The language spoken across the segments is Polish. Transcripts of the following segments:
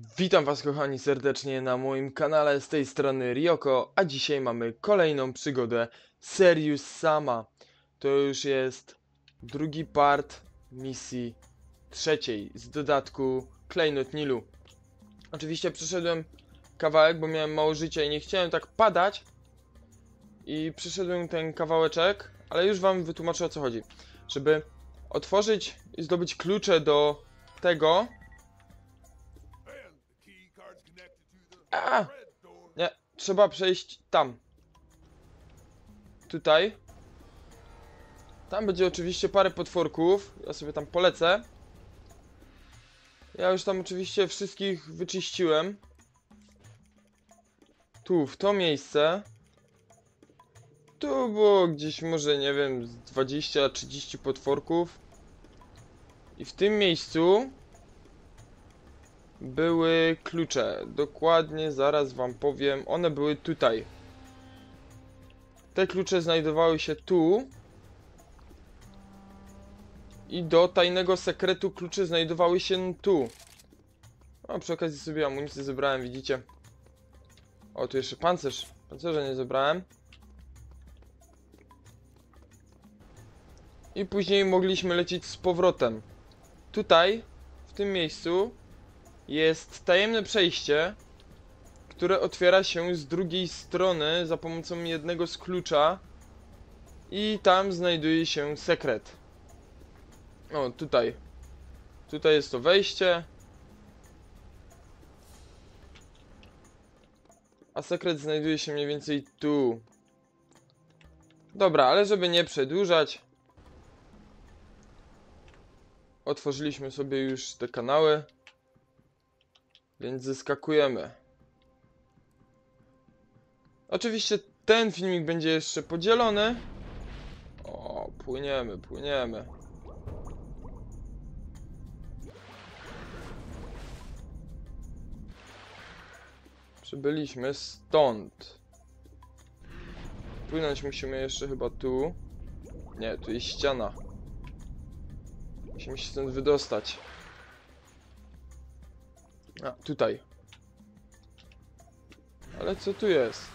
Witam was kochani serdecznie na moim kanale z tej strony Ryoko, a dzisiaj mamy kolejną przygodę Serious Sama. To już jest drugi part misji trzeciej z dodatku Klejnot Nilu. Oczywiście przeszedłem kawałek, bo miałem mało życia i nie chciałem tak padać. I przeszedłem ten kawałeczek, ale już wam wytłumaczę o co chodzi. Żeby otworzyć i zdobyć klucze do tego, A! Nie, trzeba przejść tam. Tutaj. Tam będzie oczywiście parę potworków. Ja sobie tam polecę. Ja już tam oczywiście wszystkich wyczyściłem. Tu, w to miejsce. Tu było gdzieś może, nie wiem, z 20-30 potworków. I w tym miejscu były klucze. Dokładnie zaraz wam powiem. One były tutaj. Te klucze znajdowały się tu. I do tajnego sekretu klucze znajdowały się tu. A przy okazji sobie amunicję zebrałem, widzicie. O, tu jeszcze pancerz. Pancerza nie zebrałem. I później mogliśmy lecieć z powrotem. Tutaj, w tym miejscu, jest tajemne przejście, które otwiera się z drugiej strony za pomocą jednego z klucza i tam znajduje się sekret. O, tutaj. Tutaj jest to wejście. A sekret znajduje się mniej więcej tu. Dobra, ale żeby nie przedłużać, otworzyliśmy sobie już te kanały. Więc zyskakujemy. Oczywiście ten filmik będzie jeszcze podzielony. O, płyniemy, płyniemy. Przybyliśmy stąd. Płynąć musimy jeszcze chyba tu. Nie, tu jest ściana. Musimy się stąd wydostać. A, tutaj. Ale co tu jest?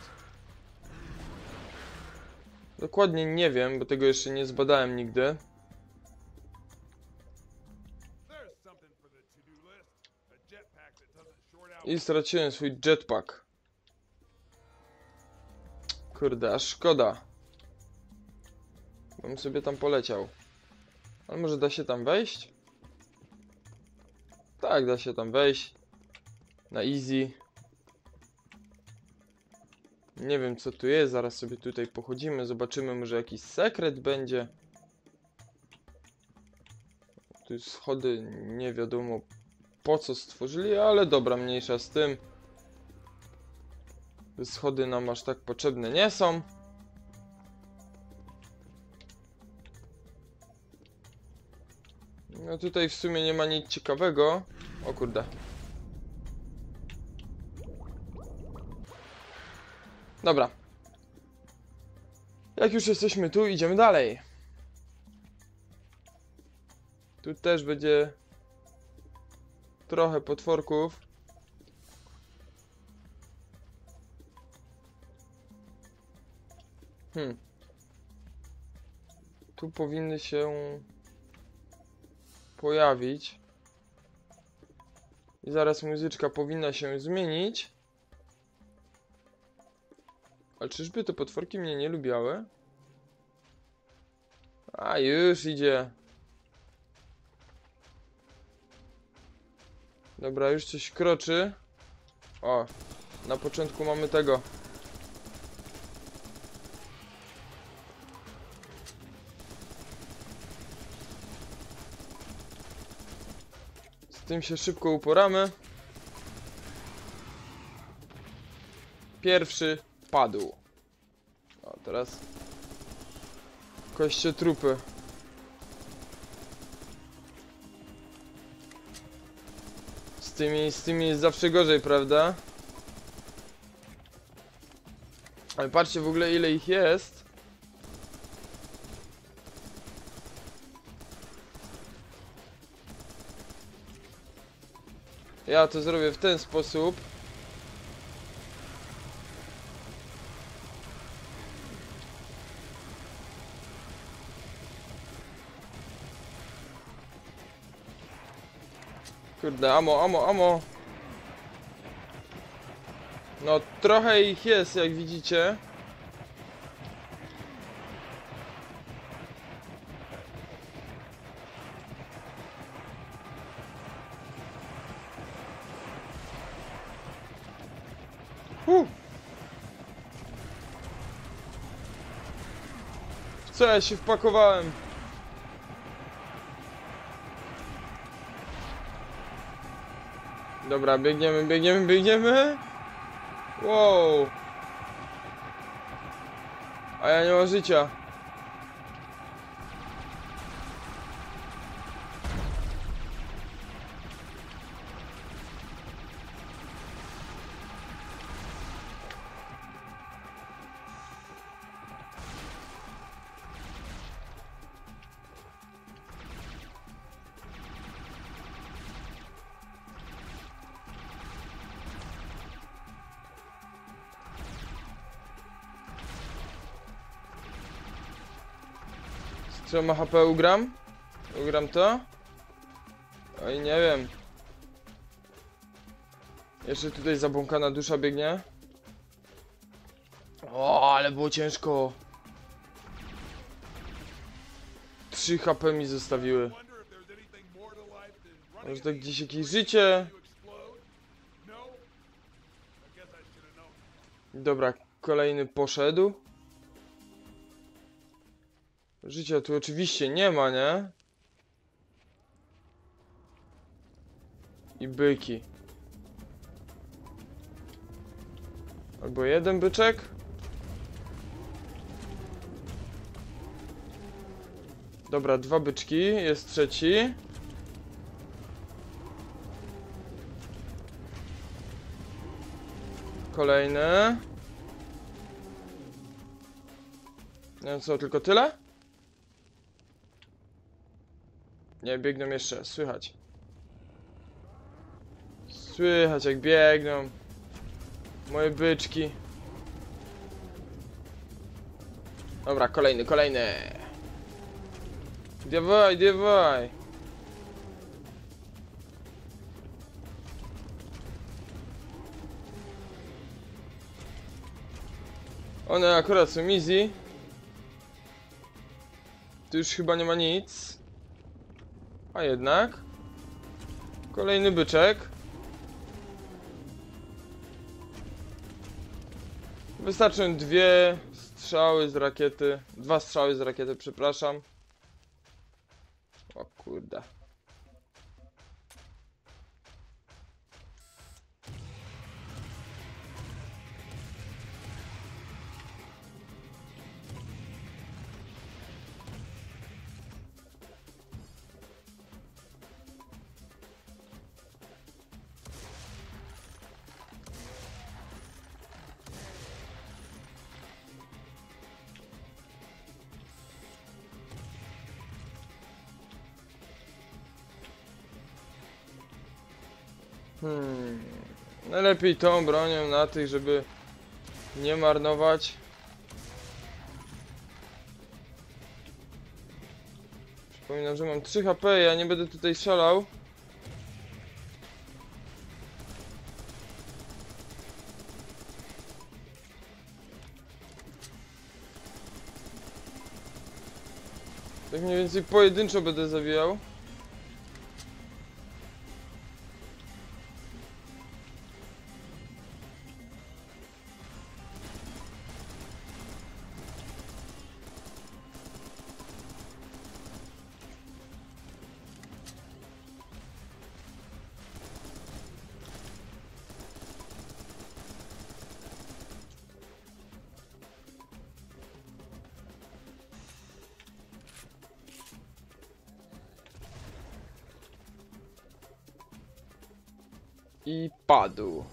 Dokładnie nie wiem, bo tego jeszcze nie zbadałem nigdy. I straciłem swój jetpack. Kurde, aż szkoda. Bym sobie tam poleciał. Ale może da się tam wejść? Tak, da się tam wejść. Na easy. Nie wiem co tu jest, zaraz sobie tutaj pochodzimy, zobaczymy może jakiś sekret będzie. Tu schody nie wiadomo po co stworzyli, ale dobra, mniejsza z tym. Schody nam aż tak potrzebne nie są. No tutaj w sumie nie ma nic ciekawego. O kurde. Dobra. Jak już jesteśmy tu, idziemy dalej. Tu też będzie trochę potworków. Hmm. Tu powinny się pojawić. I zaraz muzyczka powinna się zmienić. Ale czyżby te potworki mnie nie lubiały? A już idzie. Dobra, już coś kroczy. O, na początku mamy tego. Z tym się szybko uporamy. Pierwszy padł. Teraz koście trupy. Z tymi, z tymi jest zawsze gorzej, prawda? Ale patrzcie w ogóle ile ich jest. Ja to zrobię w ten sposób. Kurde, amo, amo, amo. No, trochę ich jest, jak widzicie. Huh. Co ja się wpakowałem? Dobra, biegniemy, biegniemy, biegniemy. Wow. A ja nie mam życia. Z trzema HP ugram? Ugram to? Oj, nie wiem. Jeszcze tutaj zabłąkana dusza biegnie. O, ale było ciężko. 3 HP mi zostawiły. Może tak gdzieś jakieś życie. Dobra, kolejny poszedł. Życia tu oczywiście nie ma, nie? I byki. Albo jeden byczek. Dobra, dwa byczki, jest trzeci. Kolejny. No co, tylko tyle? Nie, biegną jeszcze, słychać. Słychać jak biegną. Moje byczki. Dobra, kolejny, kolejny. Dawaj, dawaj. One akurat są easy. Tu już chyba nie ma nic. A jednak. Kolejny byczek. Wystarczą dwie strzały z rakiety. Dwa strzały z rakiety, przepraszam. O kurde. Hmm. Najlepiej tą bronią na tych, żeby nie marnować. Przypominam, że mam 3 HP, ja nie będę tutaj szalał. Tak mniej więcej pojedynczo będę zawijał. I padł.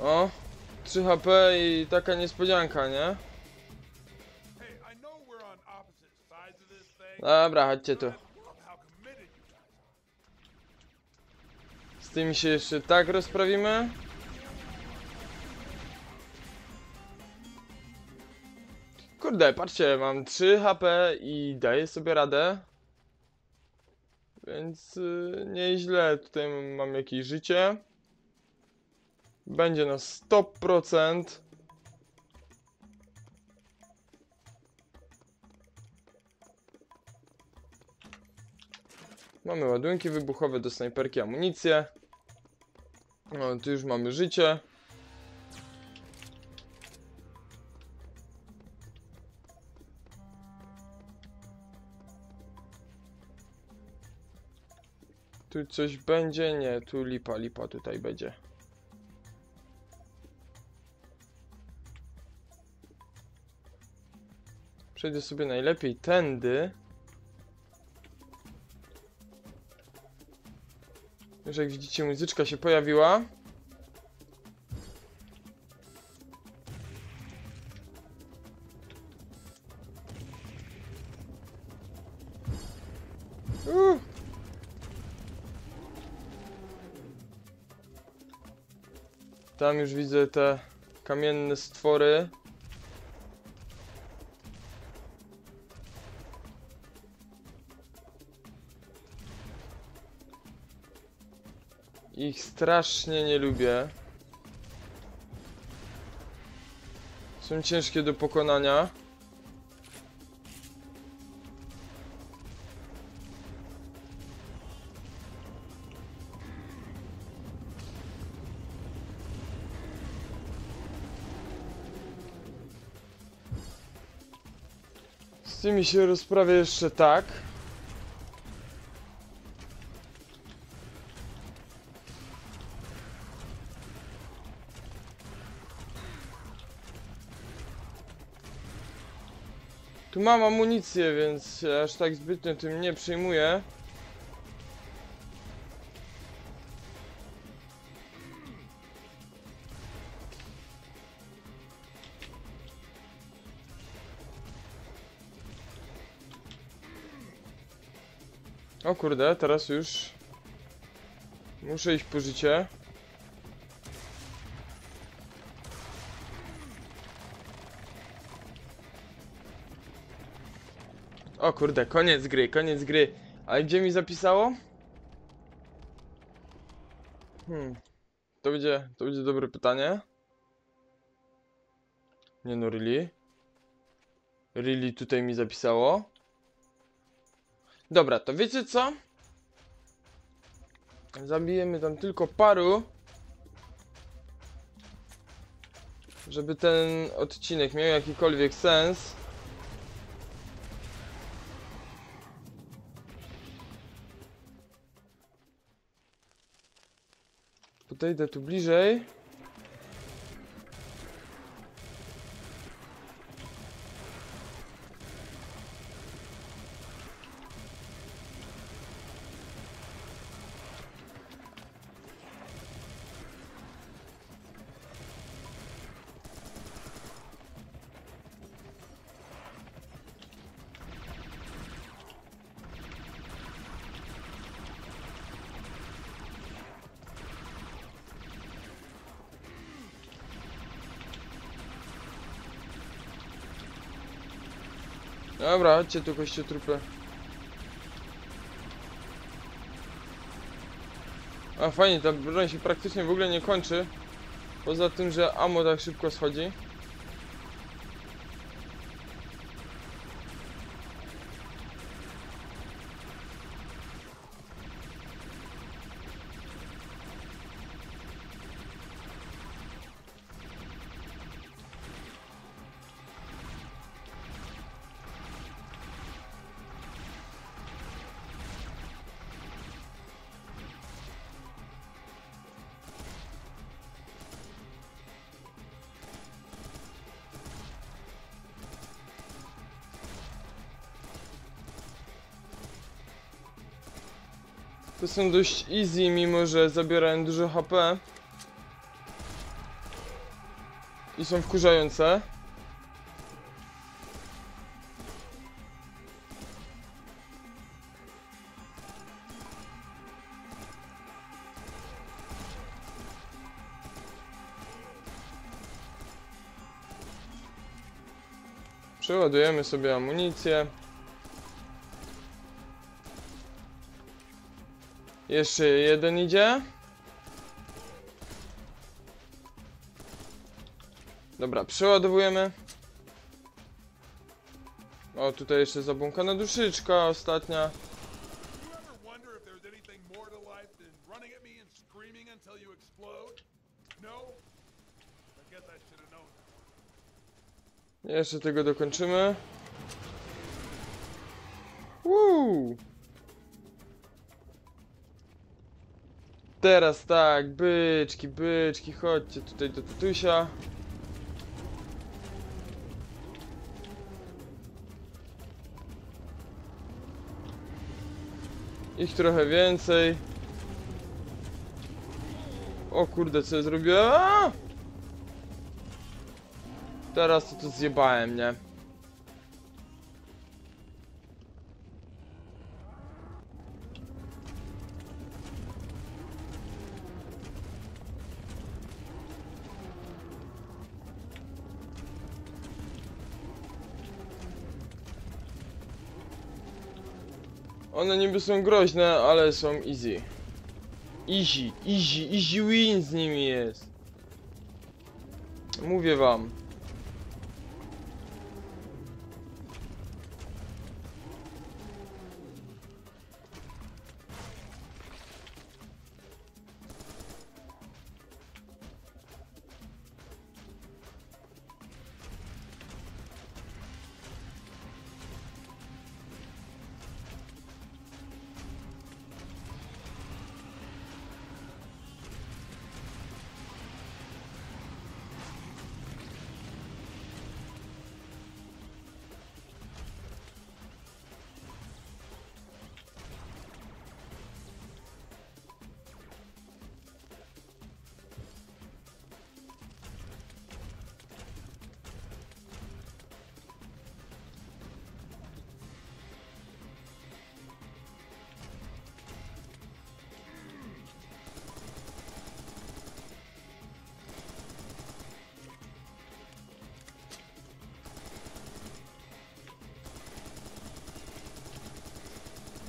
O, 3 HP i taka niespodzianka, nie? Dobra, chodźcie tu. you tymi się jeszcze tak rozprawimy. Kurde, patrzcie, mam 3 HP i daję sobie radę. Więc y, nieźle, tutaj mam jakieś życie. Będzie na 100%. Mamy ładunki wybuchowe do snajperki, amunicję. No, tu już mamy życie. Tu coś będzie? Nie, tu lipa, lipa tutaj będzie. Przejdę sobie najlepiej tędy. Już jak widzicie, muzyczka się pojawiła. Tam już widzę te kamienne stwory. Ich strasznie nie lubię. Są ciężkie do pokonania. Tymi się rozprawię jeszcze tak. Tu mam amunicję, więc aż tak zbytnio tym nie przejmuję. O kurde, teraz już muszę iść po życie. O kurde, koniec gry, koniec gry. Ale gdzie mi zapisało? Hmm. To będzie, to będzie dobre pytanie. Nie no, really? Really tutaj mi zapisało? Dobra, to wiecie co? Zabijemy tam tylko paru. Żeby ten odcinek miał jakikolwiek sens. Podejdę tu bliżej. Dobra, chodźcie tu kościotrupy. A fajnie, ta broń się praktycznie w ogóle nie kończy. Poza tym, że ammo tak szybko schodzi. To są dość easy, mimo że zabierają dużo HP. I są wkurzające. Przeładujemy sobie amunicję. Jeszcze jeden idzie. Dobra, przeładowujemy. O, tutaj jeszcze zabłąkana duszyczka ostatnia. Do you ever wonder Teraz tak, byczki, byczki, chodźcie tutaj do tatusia. Ich trochę więcej. O kurde, co ja zrobiłem? Teraz to, to zjebałem, nie? One niby są groźne, ale są easy. Easy, easy, easy win z nimi jest. Mówię wam.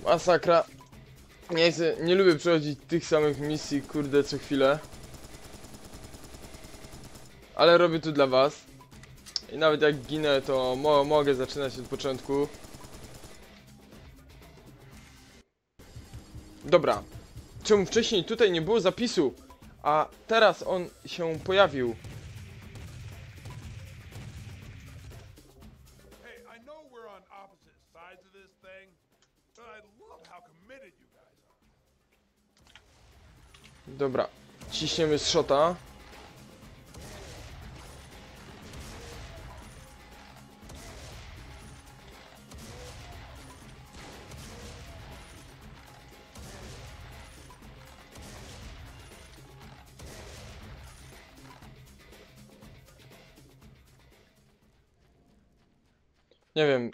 Masakra. Nie chcę, nie lubię przechodzić tych samych misji, kurde, co chwilę. Ale robię to dla was. I nawet jak ginę, to mo mogę zaczynać od początku. Dobra. Czemu wcześniej tutaj nie było zapisu, a teraz on się pojawił? Dobra. Ciśniemy z. Nie wiem,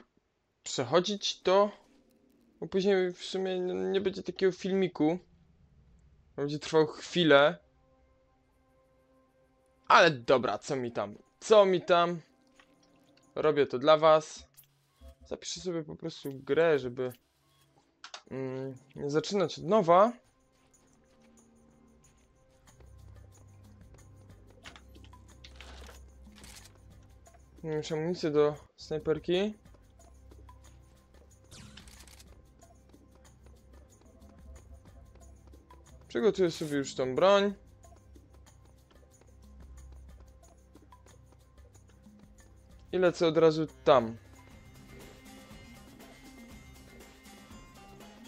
przechodzić to? Bo później w sumie nie będzie takiego filmiku. Będzie trwał chwilę. Ale dobra, co mi tam? Co mi tam? Robię to dla was. Zapiszę sobie po prostu grę, żeby mm, nie zaczynać od nowa. Mam amunicję do snajperki. Przygotuję sobie już tą broń. I lecę od razu tam.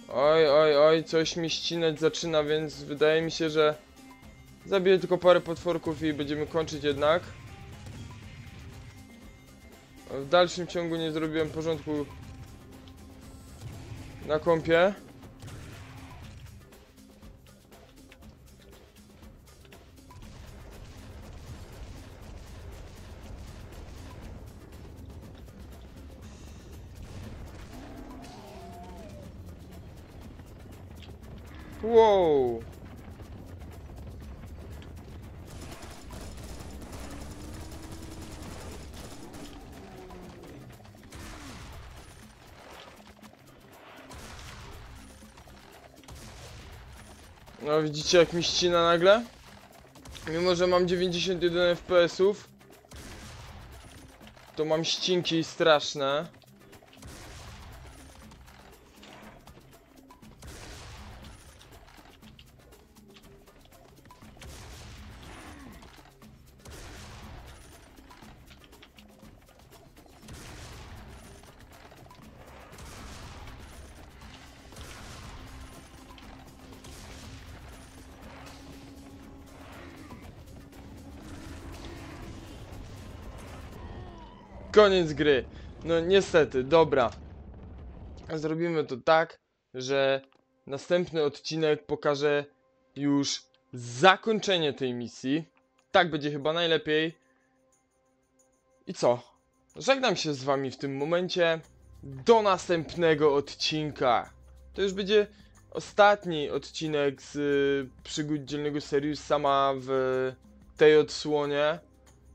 Oj, oj, oj, coś mi ścinać zaczyna, więc wydaje mi się, że zabiję tylko parę potworków i będziemy kończyć jednak. W dalszym ciągu nie zrobiłem porządku na kąpie. Wow! No widzicie jak mi ścina nagle? Mimo, że mam 91 FPS-ów To mam ścinki straszne Koniec gry. No niestety, dobra. Zrobimy to tak, że następny odcinek pokaże już zakończenie tej misji. Tak będzie chyba najlepiej. I co? Żegnam się z wami w tym momencie. Do następnego odcinka. To już będzie ostatni odcinek z y, przygód dzielnego Serius sama w tej odsłonie.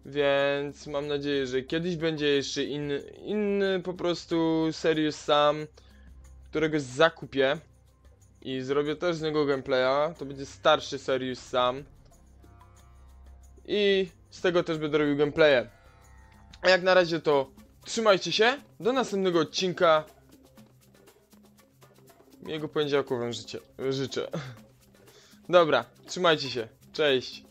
Więc mam nadzieję, że kiedyś będzie jeszcze inny, inny po prostu Serious Sam, którego zakupię i zrobię też z niego gameplaya. To będzie starszy Serious Sam. I z tego też będę robił gameplaye. A jak na razie to trzymajcie się. Do następnego odcinka. Miłego poniedziałku wam życie, życzę. Dobra, trzymajcie się. Cześć.